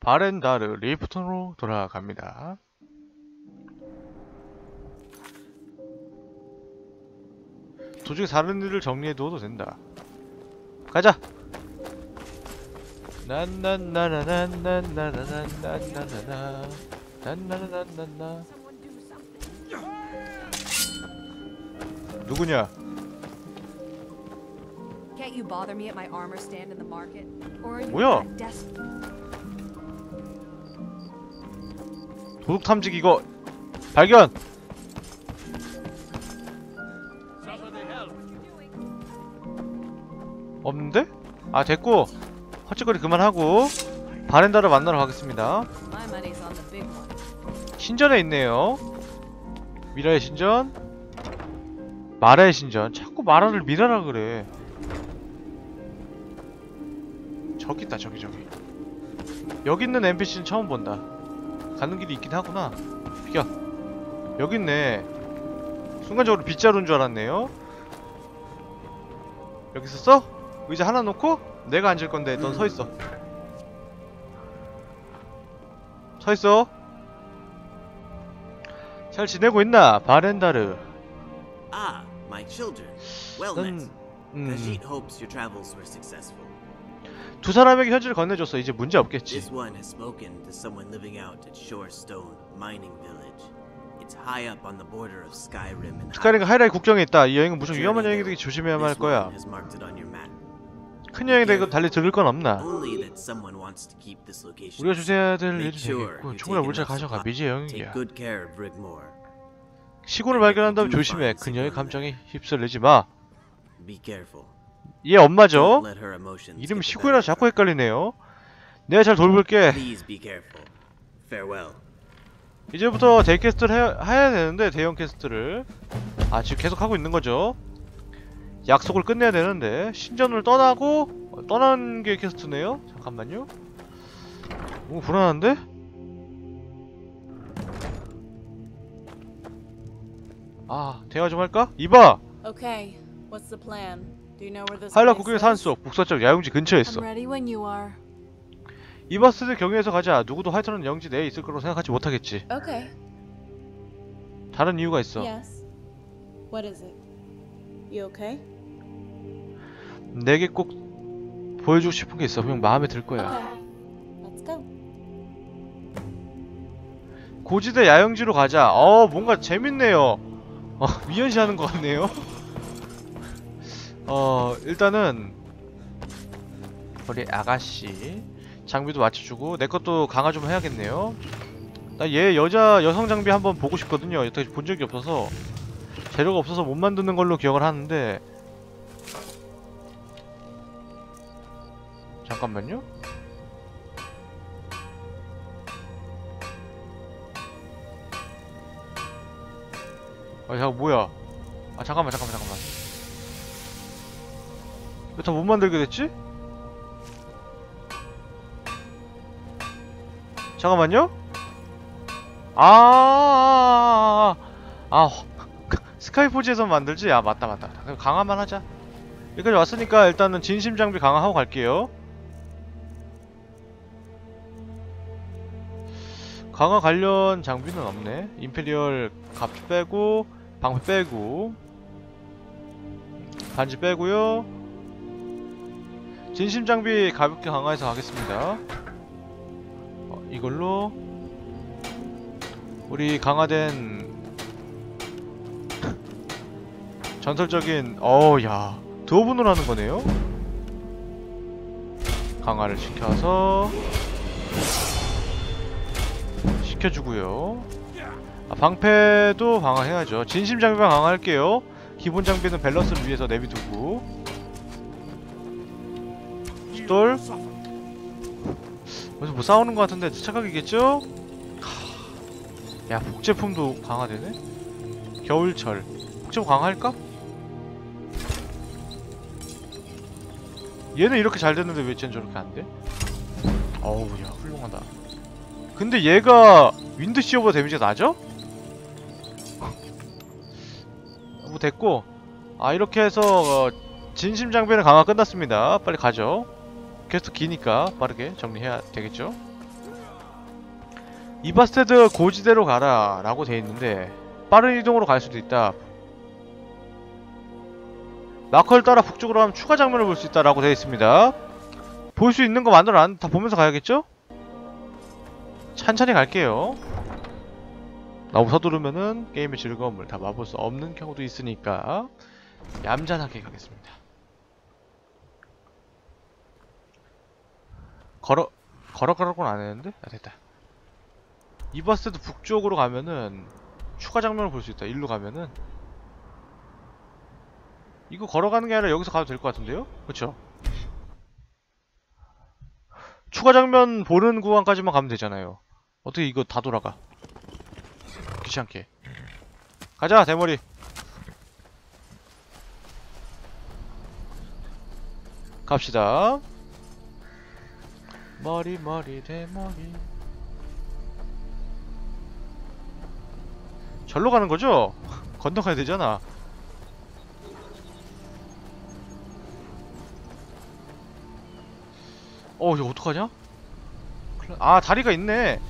바렌다르 리프톤으로 돌아갑니다. 도중에 다른 일을 정리해두어도 된다. 가자! 난난나나난난나나 난나나나 난나나난나나 누구냐? You 도둑 탐지기 이거 발견! 없는데? 아 됐고. 헛짓거리 그만하고 바렌다를 만나러 가겠습니다. 신전에 있네요. 미라의 신전? 마라의 신전? 자꾸 마라를 미라라 그래. 저기 있다 저기 저기. 여기 있는 NPC는 처음 본다 가는 길이 있긴 하구나 비켜 여기 있네 순간적으로 빗자루인 줄 알았네요 여기 있었어? 의자 하나 놓고 내가 앉을 건데 넌서 있어 서 있어 잘 지내고 있나 바렌다르 Ah, my children. Well 넌 met. 음, Khajiit hopes your travels were successful. 두 사람에게 현지를 건네줬어 이제 문제 없겠지 This one has spoken to someone living out at Shorestone Mining Village. It's high up on the border of Skyrim and 스카이링과 하이라이 국경에 있다 이 여행은 무척 위험한. 여행이 되기 조심해야만 할 거야 has marked it on your map. 큰 여행이다 이거 달리 들을 건 없나. 우리가 주셔야 될 일이 되겠고 물질 enough 가져가. 미지의 여행이야 Brigmore. 시골을 발견한다면 조심해 그녀의 감정에 휩쓸리지 마얘 Be careful. 엄마죠? Her emotions 이름 better 자꾸. 헷갈리네요. 내가 잘 돌볼게. 이제부터 대캐스트를 해, 해야 되는데 대형 캐스트를. 아 지금 계속 하고 있는 거죠? 약속을 끝내야 되는데 신전을 떠나고 어, 떠난 게 캐스트네요? 잠깐만요. 오 불안한데? 아 대화 좀 할까? 이봐! Okay, what's the plan? 하일라 is? 산속 북서쪽 야영지 근처에 있어 I'm ready when you are. 이바스드 경유해서 가자 누구도 하이터는 영지 내에 있을 거라고 생각하지 못하겠지 Okay. 다른 이유가 있어 Yes. What is it? You okay? 내게 꼭 보여주고 싶은 게 있어 분명 마음에 들 거야 Okay. Let's go. 고지대 야영지로 가자. 어, 뭔가 재밌네요. 어, 미연시 하는 것 같네요. 어, 일단은 우리 아가씨 장비도 맞춰주고 내 것도 강화 좀 해야겠네요. 나 얘 여자 여성 장비 한번 보고 싶거든요. 여태까지 본 적이 없어서 재료가 없어서 못 만드는 걸로 기억을 하는데 잠깐만요. 아, 잠깐 뭐야? 아, 잠깐만, 잠깐만, 잠깐만. 왜 다 못 만들게 됐지? 잠깐만요. 아, 아, 아, 아, 스카이포지에서 만들지? 아, 맞다, 맞다. 그럼 강화만 하자. 여기까지 왔으니까 일단은 진심 장비 강화하고 갈게요. 강화 관련 장비는 없네. 임페리얼 값 빼고 방패 빼고 반지 빼고요. 진심 장비 가볍게 강화해서 가겠습니다. 어, 이걸로 우리 강화된 전설적인 어우야 드워분으로 하는 거네요. 강화를 시켜서 시켜주고요. 아, 방패도 강화해야죠. 진심 장비만 강화할게요. 기본 장비는 밸런스를 위해서 내비두고. 숫돌. 여기서 뭐 싸우는 것 같은데 착각이겠죠? 하, 야 복제품도 강화되네? 겨울철. 복제품 강화할까? 얘는 이렇게 잘 됐는데 왜쟨 저렇게 안 돼? 어우 야 훌륭하다. 근데 얘가 윈드 시어보다 데미지가 낮아? 뭐 됐고 아 이렇게 해서 어, 진심 장비는 강화 끝났습니다 빨리 가죠 퀘스트 기니까 빠르게 정리해야 되겠죠? 이바르스테드 고지대로 가라 라고 돼 있는데 빠른 이동으로 갈 수도 있다. 마커를 따라 북쪽으로 가면 추가 장면을 볼 수 있다 라고 되어 있습니다. 볼 수 있는 거 만들어 안다 보면서 가야겠죠? 천천히 갈게요. 너무 서두르면은 게임의 즐거움을 다 맛볼 수 없는 경우도 있으니까 얌전하게 가겠습니다 걸어 걸어 가라고는 안 했는데? 아 됐다. 이버스도 북쪽으로 가면은 추가 장면을 볼 수 있다. 일로 가면은. 이거 걸어가는 게 아니라 여기서 가도 될 것 같은데요? 그쵸? 추가 장면 보는 구간까지만 가면 되잖아요. 어떻게 이거 다 돌아가? 귀찮게. 가자 대머리. 갑시다 머리 머리 대머리. 절로 가는 거죠? 건너가야 되잖아. 어 이거 어떡하냐? 아 다리가 있네.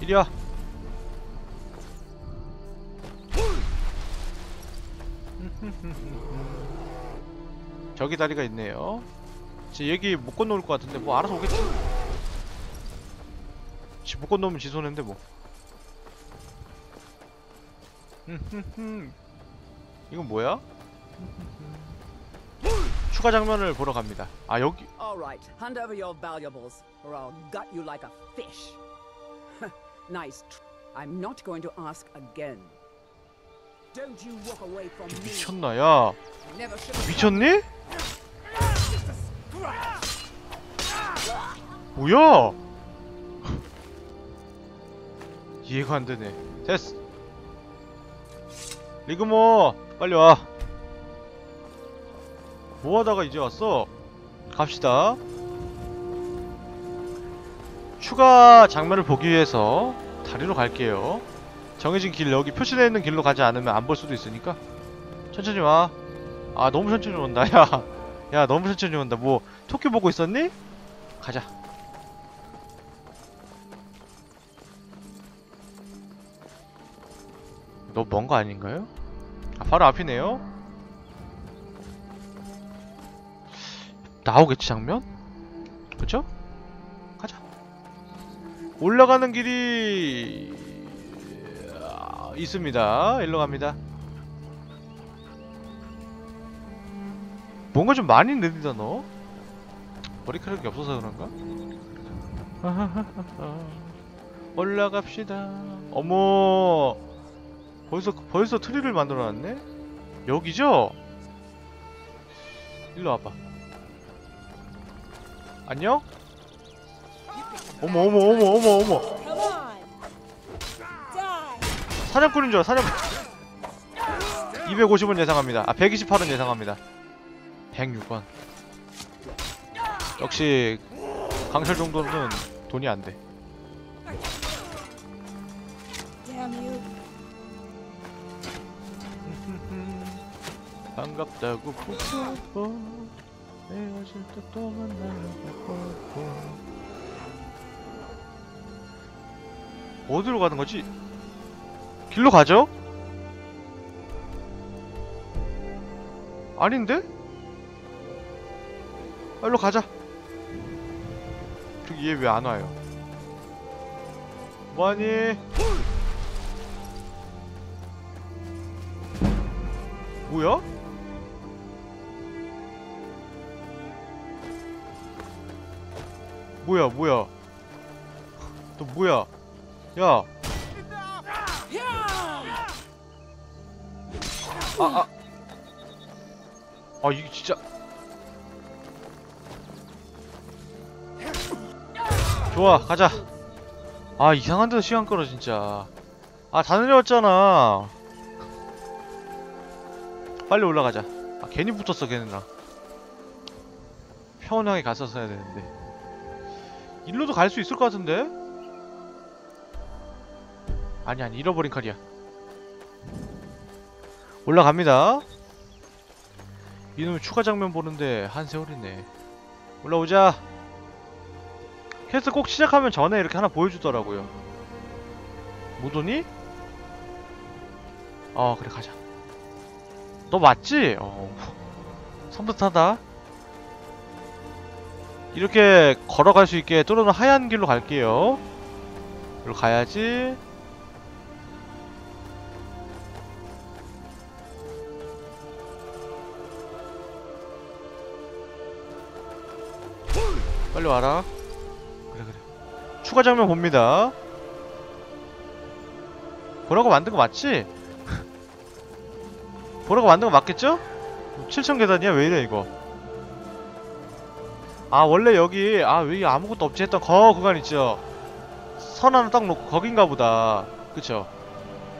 이리와. 저기 다리가 있네요. 지 얘기 못 건너올 것 같은데 뭐 알아서 오겠지 지못 건너면 지 손인데 뭐 이건 뭐야? 추가 장면을 보러 갑니다 아 여기 All right, hand over your valuables, or I'll gut you like a fish. nice. Tr- I'm not going to ask again. Don't you walk away from me. 미쳤나 야 Never should have 미쳤니? 뭐야? 이해가 안 되네. 됐어. 리그모, 빨리 와. 뭐 하다가 이제 왔어? 갑시다. 추가 장면을 보기 위해서 다리로 갈게요. 정해진 길, 여기 표시되어 있는 길로 가지 않으면 안 볼 수도 있으니까. 천천히 와. 아 너무 천천히 온다 야. 야 너무 천천히 온다 뭐 토끼 보고 있었니? 가자 너먼거 아닌가요? 아 바로 앞이네요 나오겠지 장면? 그쵸? 가자 올라가는 길이 아, 있습니다 일로 갑니다 뭔가 좀 많이 느리다 너 머리카락이 없어서 그런가? 올라갑시다 어머 벌써 벌써 트리를 만들어놨네? 여기죠? 일로 와봐. 안녕? 어머 어머 어머 어머 어머. 사냥꾼인 줄 알아 사냥 250원 예상합니다. 아 128원 예상합니다. 106원 역시 강철 정도는 돈이 안돼 반갑다고 뽀뽀뽀 헤어질 때또 만나요 뽀뽀뽀 어디로 가는 거지? 길로 가죠? 아닌데? 아, 일로 가자 저기 얘 왜 안 와요? 뭐하니? 뭐야? 뭐야 뭐야 너 뭐야 야 아, 아. 아, 이게 진짜. 좋아, 가자. 아, 이상한 데서 시간 끌어, 진짜. 아, 다 내려왔잖아. 빨리 올라가자. 아, 괜히 붙었어, 걔네랑. 평온하게 갔었어야 되는데. 일로도 갈 수 있을 것 같은데? 아니, 아니, 잃어버린 칼이야. 올라갑니다. 이놈 추가 장면 보는데 한 세월이네. 올라오자. 퀘스트 꼭 시작하면 전에 이렇게 하나 보여주더라고요. 못 오니? 어 그래 가자 너 맞지? 어 섬뜩하다 이렇게 걸어갈 수 있게 뚫어놓은 하얀 길로 갈게요. 여기로 가야지. 빨리 와라. 그래 그래. 추가 장면 봅니다. 보라고 만든 거 맞지? 보라고 만든 거 맞겠죠? 7천 계단이야? 왜 이래 이거 아 원래 여기 아 왜 아무것도 없지 했던 거 구간 있죠? 선 하나 딱 놓고 거긴가 보다. 그쵸?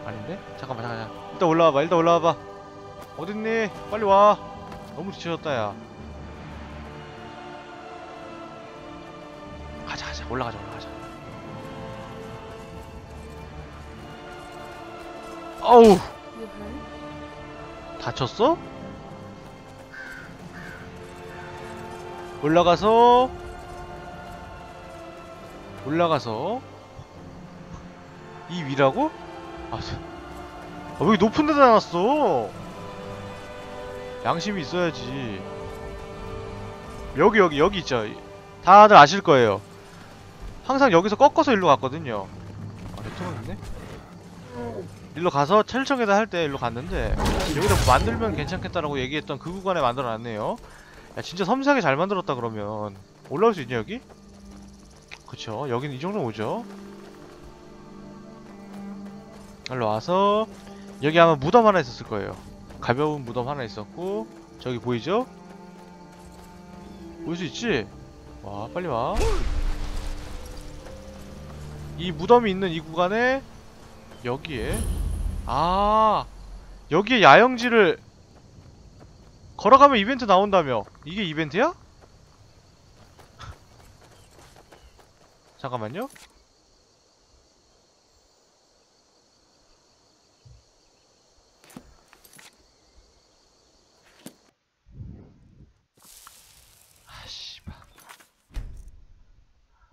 아닌데? 잠깐만 잠깐만 일단 올라와봐 일단 올라와봐. 어딨니? 빨리 와. 너무 지쳐졌다 야. 가자 가자. 올라가자 올라가자. 어우? 다쳤어? 올라가서 올라가서 이 위라고? 아, 저- 아, 왜 높은 데다 놨어? 양심이 있어야지. 여기 여기 여기 있죠. 다들 아실 거예요. 항상 여기서 꺾어서 일로 갔거든요. 아, 레토가 있네. 일로 가서 철청에다 할 때 일로 갔는데 여기다 뭐 만들면 괜찮겠다라고 얘기했던 그 구간에 만들어놨네요. 야 진짜 섬세하게 잘 만들었다 그러면 올라올 수 있냐 여기? 그쵸 여기는 이 정도 오죠. 일로 와서 여기 아마 무덤 하나 있었을 거예요. 가벼운 무덤 하나 있었고 저기 보이죠? 볼 수 있지? 와 빨리 와. 이 무덤이 있는 이 구간에 여기에 아 여기에 야영지를 걸어가면 이벤트 나온다며 이게 이벤트야? 잠깐만요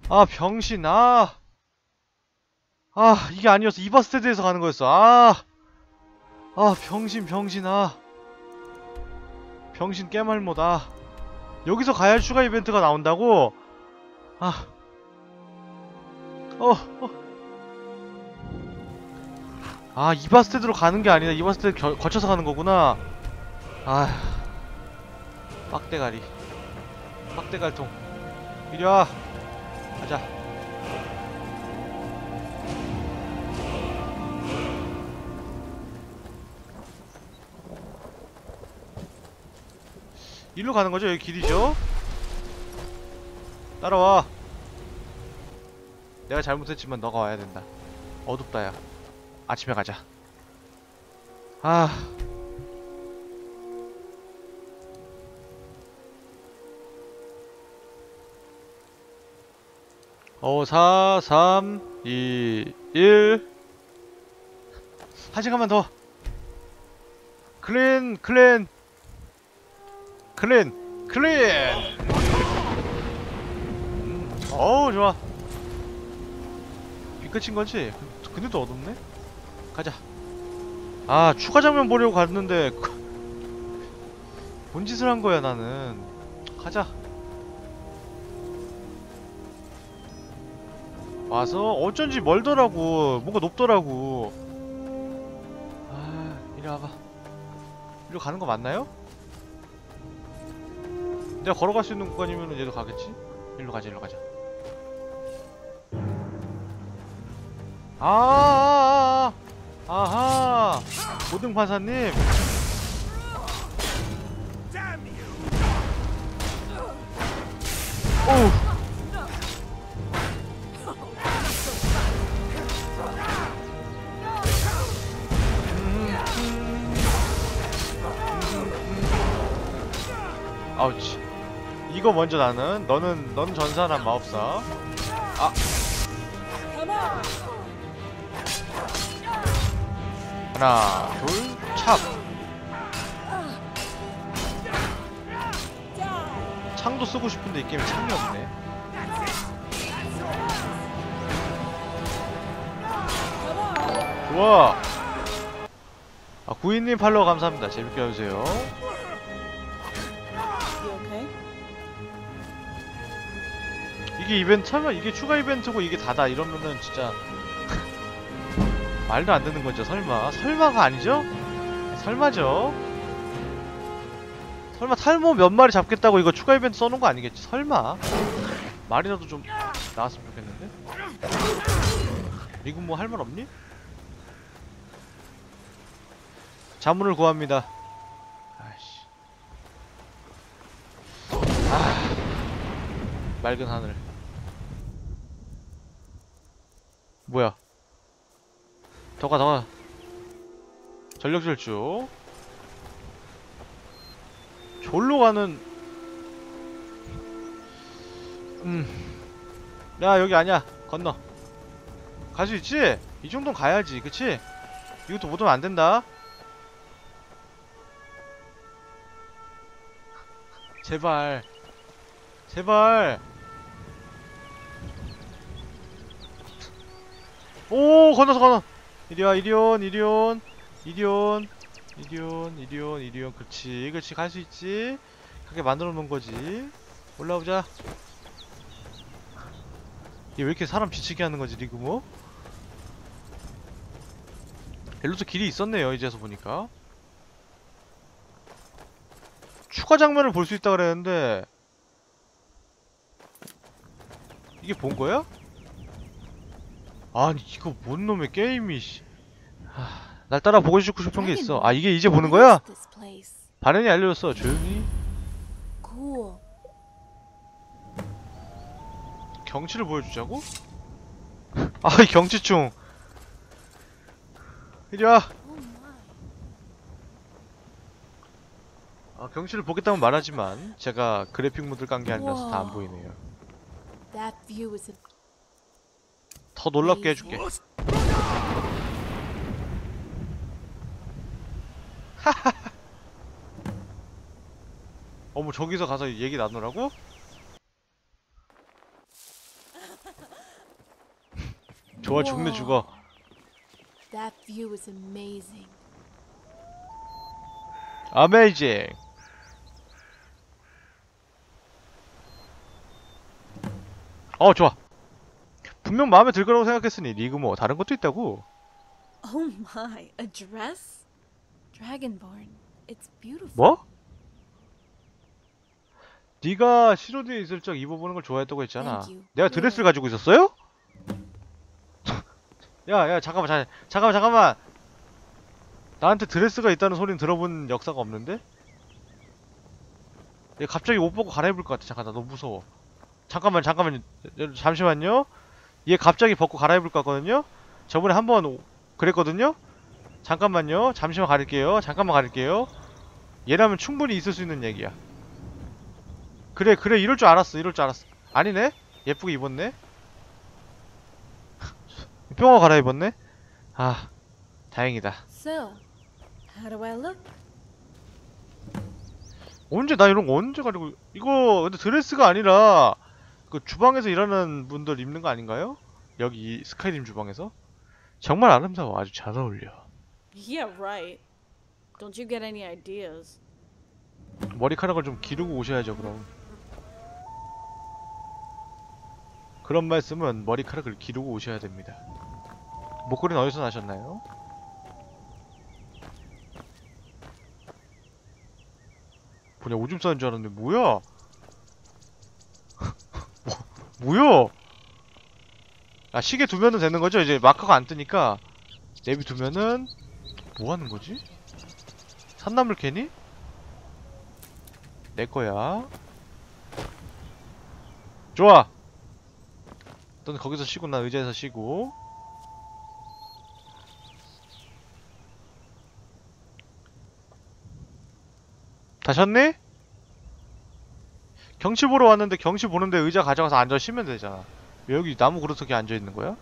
아아 병신 아 아, 이게 아니었어. 이버스테드에서 가는 거였어. 아, 아, 병신, 병신, 아. 병신 깨말모다. 여기서 가야 할 추가 이벤트가 나온다고? 아. 어, 어. 아, 이바스테드로 가는 게 아니라 이바스테드 겨, 거쳐서 가는 거구나. 아. 빡대가리. 빡대갈통. 이리 와. 가자. 일로 가는 거죠? 여기 길이죠? 따라와. 내가 잘못했지만 너가 와야 된다. 어둡다 야. 아침에 가자. 아. 어, 4, 3, 2, 1. 한 시간만 더. 클린, 클린. 클린 클린. 음, 어우 좋아. 비 끝인 거지? 그- 근데도 어둡네? 가자. 아 추가 장면 보려고 갔는데 뭔 짓을 한 거야 나는. 가자. 와서 어쩐지 멀더라고. 뭔가 높더라고. 아 이리 와봐. 이리로 가는 거 맞나요? 내가 걸어갈 수 있는 구간이면 얘도 가겠지? 일로 가자, 일로 가자. 아, 아, 아, 아, 아하, 고등 판사님. 오우. 이거 먼저 나는. 너는 넌 전사한 마법사. 아. 하나 둘찹 창도 쓰고 싶은데 이 게임에 창이 없네. 좋아. 아 구인님 팔로우 감사합니다. 재밌게 해주세요 이게 이벤트 설마 이게 추가 이벤트고 이게 다다? 이러면은 진짜 말도 안 되는 거죠 설마. 설마가 아니죠? 설마죠? 설마 탈모 몇 마리 잡겠다고 이거 추가 이벤트 써놓은 거 아니겠지? 설마? 말이라도 좀 나왔으면 좋겠는데? 미군 뭐 할 말 없니? 자문을 구합니다. 아이씨. 아 맑은 하늘 뭐야? 더가 더가. 전력 질주 졸로 가는. 음야 여기 아니야. 건너. 갈 수 있지? 이 정도는 가야지. 그치? 이것도 못 오면 안 된다. 제발. 제발 오 건너서 건너. 이리와 이리온 이리온. 이리온 이리온 이리온 이리온. 그렇지 그렇지. 갈 수 있지. 그렇게 만들어 놓은 거지. 올라오자. 얘왜 이렇게 사람 지치게 하는 거지 리그모? 벨로스 길이 있었네요 이제서 보니까. 추가 장면을 볼 수 있다 그랬는데. 이게 본 거야? 아니 이거 뭔 놈의 게임이 씨. 하, 날 따라 보고 싶고 싶은 게 있어 아 이게 이제 보는 거야? 바렌이 알려줬어 조용히. 경치를 보여주자고? 아이 경치충 이리와. 아, 경치를 보겠다면 말하지만 제가 그래픽 모드를 깐게 아니라서 다 안. 보이네요 That view is a 더 놀랍게 해줄게 어머 저기서 가서 얘기 나누라고? 좋아 죽네. 죽어 that view is amazing. 아메이징 어 좋아 분명 마음에 들 거라고 생각했으니 리그 뭐 다른 것도 있다고 Oh my, a dress? Dragonborn. It's beautiful. 뭐? 네가 시로드에 있을 적 입어보는 걸 좋아했다고 했잖아. 내가 네. 드레스를 가지고 있었어요? 야 야 잠깐만 자, 잠깐만 잠깐만 나한테 드레스가 있다는 소리는 들어본 역사가 없는데? 얘 갑자기 옷 벗고 갈아입을 것 같아 잠깐 나 너무 무서워 잠깐만 잠깐만 여- 잠시만요 얘 갑자기 벗고 갈아입을 것 같거든요? 저번에 한번 오- 그랬거든요? 잠깐만요. 잠시만 가릴게요. 잠깐만 가릴게요. 얘라면 충분히 있을 수 있는 얘기야. 그래 그래. 이럴 줄 알았어. 이럴 줄 알았어. 아니네. 예쁘게 입었네. 뿅어 갈아입었네. 아 다행이다. So? 언제 나 이런 거 언제 가지고 이거 근데 드레스가 아니라 그 주방에서 일하는 분들 입는 거 아닌가요? 여기 이 스카이림 주방에서 정말 아름다워 아주 잘 어울려 Yeah, right. Don't you get any ideas? 머리카락을 좀 기르고 오셔야죠 그럼 그런 말씀은 머리카락을 기르고 오셔야 됩니다 목걸이는 어디서 나셨나요? 뭐냐 오줌 싸는 줄 알았는데 뭐야 뭐, 뭐야 아 시계 두면은 되는 거죠? 이제 마커가 안 뜨니까 내비 두면은 뭐 하는 거지? 산나물 캐니? 내 거야. 좋아. 넌 거기서 쉬고 난 의자에서 쉬고. 다 쉬었니? 경치 보러 왔는데 경치 보는데 의자 가져가서 앉아 쉬면 되잖아 왜 여기 나무 그릇속에 앉아있는 거야?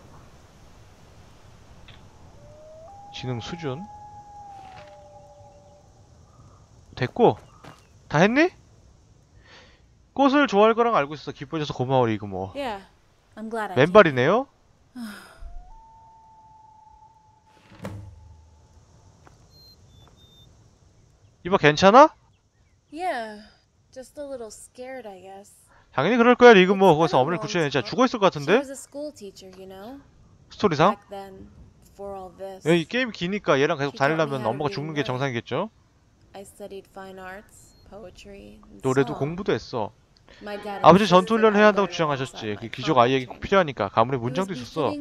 지능 수준 됐고 다 했니? 꽃을 좋아할 거랑 알고 있어 기뻐져서 고마워 이거 뭐 맨발이네요? 이봐 괜찮아? Just a little scared, I guess. 당연히 그럴 거야 리그 뭐 거기서 been a 어머니 long 구출해 진짜. 죽어 있을 것 같은데 was a school teacher, you know. 스토리상 이 게임 기니까 얘랑 계속 다니려면 엄마가 죽는 게. 정상이겠죠 I studied fine arts, poetry, and 노래도. 공부도 했어 아버지 전투 훈련 해야 한다고 주장하셨지 그 귀족 아이에게. 필요하니까 가문에 문장도 있었어